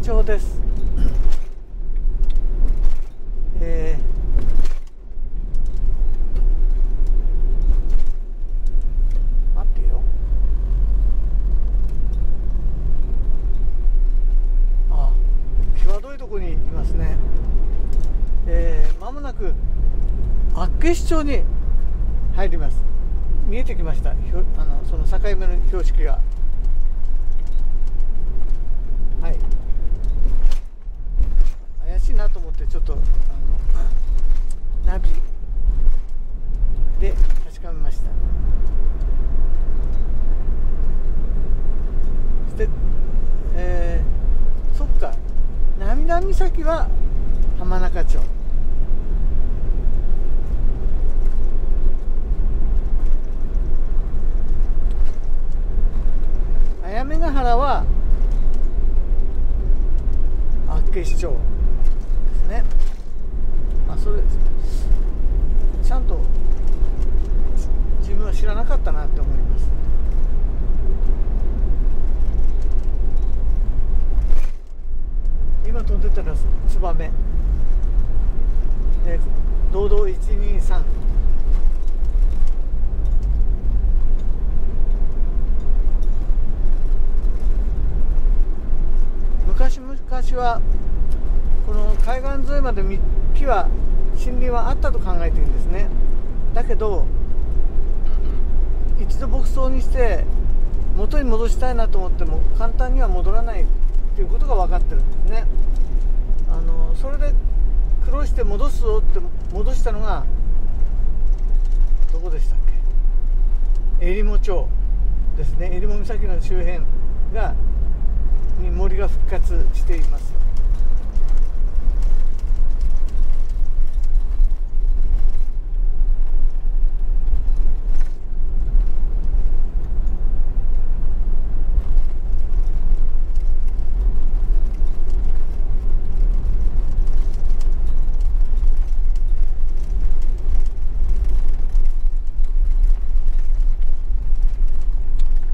町です。えー、待ってよ。あ際どいとこにいますね。えー、間もなく厚岸町に入ります。見えてきました。あのその境目の標識が。はい怪しいなと思ってちょっとあのナビで確かめました。そしてえー、そっか。涙岬は浜中町。早目ヶ原は厚岸町。ですね。あそれちゃんと自分は知らなかったなって思います。今飛んでたらツバメ。え堂々123昔々はこの海岸沿いまで木は森林はあったと考えているんですね。だけど一度牧草にして元に戻したいなと思っても簡単には戻らないということが分かってるんですね。あのそれで苦労して戻すぞって戻したのがどこでしたっけ？えりも町ですね。えりも岬の周辺がに森が復活しています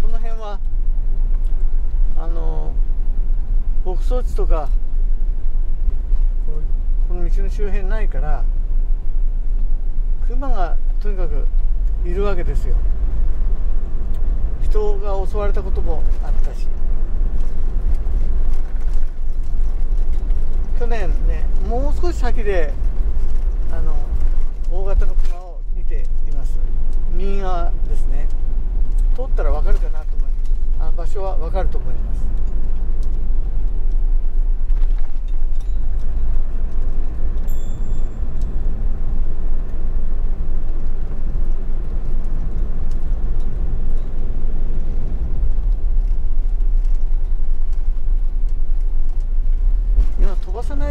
この辺はあの牧草地とかこの道の周辺ないから熊がとにかくいるわけですよ。人が襲われたこともあったし。去年ねもう少し先であの大型の熊を見ています。右側ですね。通ったら分かるかなと思います。あ場所は分かると思います。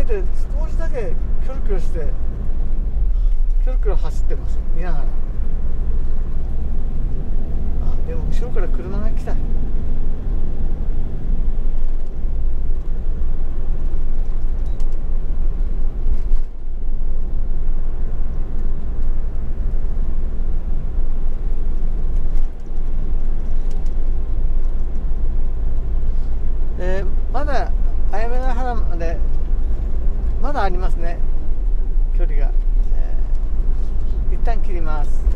で少しだけキョロキョロしてキョロキョロ走ってます。見ながら。あでも後ろから車が来た。まだありますね。距離が、えー、一旦切ります。